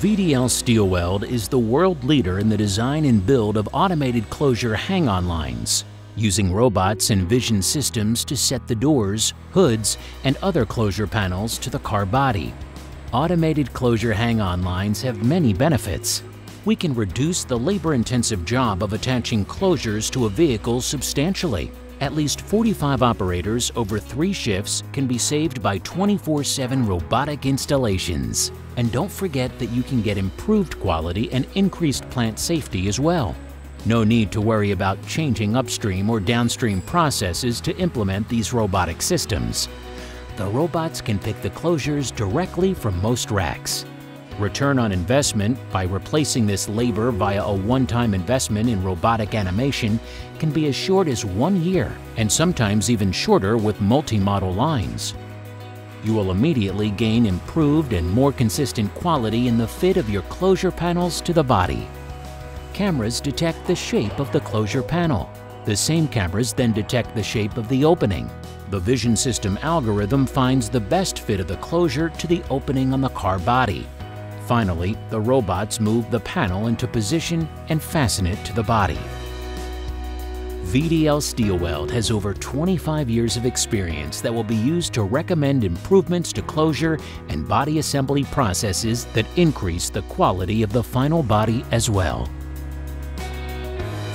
VDL Steelweld is the world leader in the design and build of automated closure hang-on lines, using robots and vision systems to set the doors, hoods, and other closure panels to the car body. Automated closure hang-on lines have many benefits. We can reduce the labor-intensive job of attaching closures to a vehicle substantially. At least 45 operators over three shifts can be saved by 24-7 robotic installations. And don't forget that you can get improved quality and increased plant safety as well. No need to worry about changing upstream or downstream processes to implement these robotic systems. The robots can pick the closures directly from most racks. Return on investment by replacing this labor via a one-time investment in robotic automation can be as short as one year and sometimes even shorter with multi-model lines. You will immediately gain improved and more consistent quality in the fit of your closure panels to the body. Cameras detect the shape of the closure panel. The same cameras then detect the shape of the opening. The vision system algorithm finds the best fit of the closure to the opening on the car body. Finally, the robots move the panel into position and fasten it to the body. VDL Steelweld has over 25 years of experience that will be used to recommend improvements to closure and body assembly processes that increase the quality of the final body as well.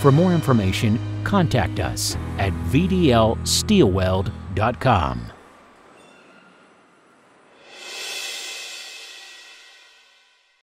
For more information, contact us at vdlsteelweld.com.